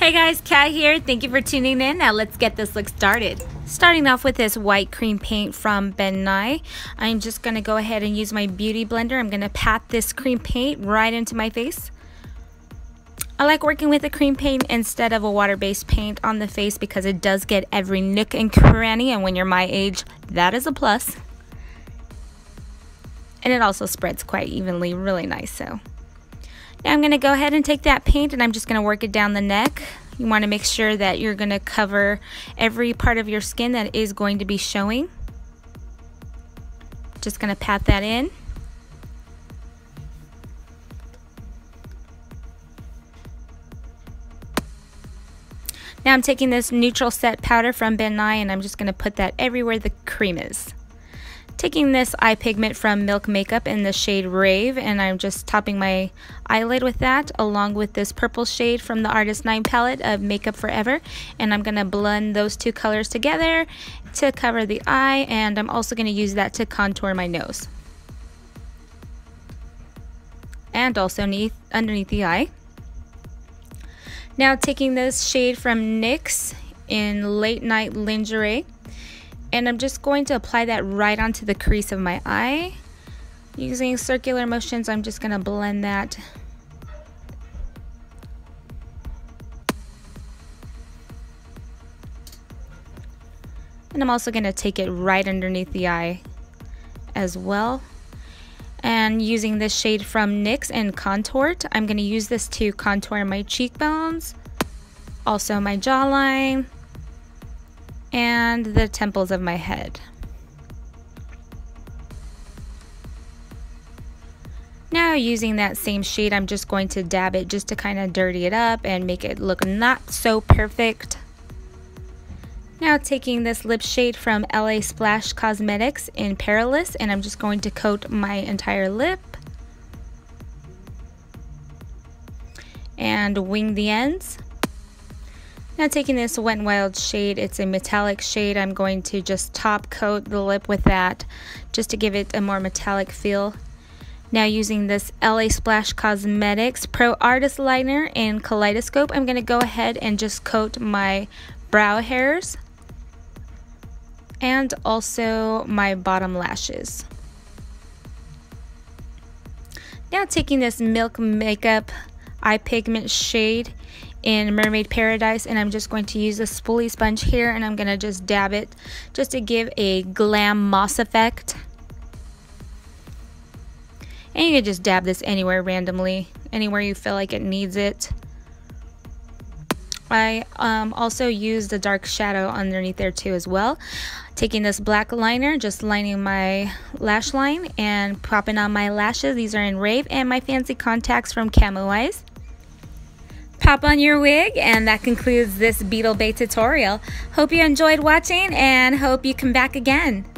Hey guys, Kat here. Thank you for tuning in. Now let's get this look started. Starting off with this white cream paint from Ben Nye. I'm just going to go ahead and use my beauty blender. I'm going to pat this cream paint right into my face. I like working with a cream paint instead of a water-based paint on the face because it does get every nook and cranny and when you're my age, that is a plus. And it also spreads quite evenly, really nice so. Now I'm going to go ahead and take that paint and I'm just going to work it down the neck. You want to make sure that you're going to cover every part of your skin that is going to be showing. Just going to pat that in. Now I'm taking this neutral set powder from Ben Nye and I'm just going to put that everywhere the cream is. Taking this eye pigment from Milk Makeup in the shade Rave and I'm just topping my eyelid with that along with this purple shade from the Artist 9 palette of Makeup Forever. And I'm going to blend those two colors together to cover the eye and I'm also going to use that to contour my nose. And also underneath, underneath the eye. Now taking this shade from NYX in Late Night Lingerie and I'm just going to apply that right onto the crease of my eye. Using circular motions, I'm just going to blend that And I'm also going to take it right underneath the eye as well. And using this shade from NYX and Contort, I'm going to use this to contour my cheekbones, also my jawline, and the temples of my head. Now using that same shade, I'm just going to dab it just to kind of dirty it up and make it look not so perfect. Now taking this lip shade from LA Splash Cosmetics in Perilous and I'm just going to coat my entire lip. And wing the ends. Now taking this Wet n Wild shade, it's a metallic shade. I'm going to just top coat the lip with that just to give it a more metallic feel. Now using this LA Splash Cosmetics Pro Artist Liner in Kaleidoscope, I'm going to go ahead and just coat my brow hairs and also my bottom lashes. Now taking this Milk Makeup Eye Pigment shade in Mermaid Paradise and I'm just going to use a spoolie sponge here and I'm going to just dab it just to give a glam moss effect. And you can just dab this anywhere randomly, anywhere you feel like it needs it. I um, also used a dark shadow underneath there too as well. Taking this black liner, just lining my lash line and popping on my lashes. These are in Rave and my fancy contacts from Camo Eyes pop on your wig and that concludes this Beetlebae tutorial. Hope you enjoyed watching and hope you come back again.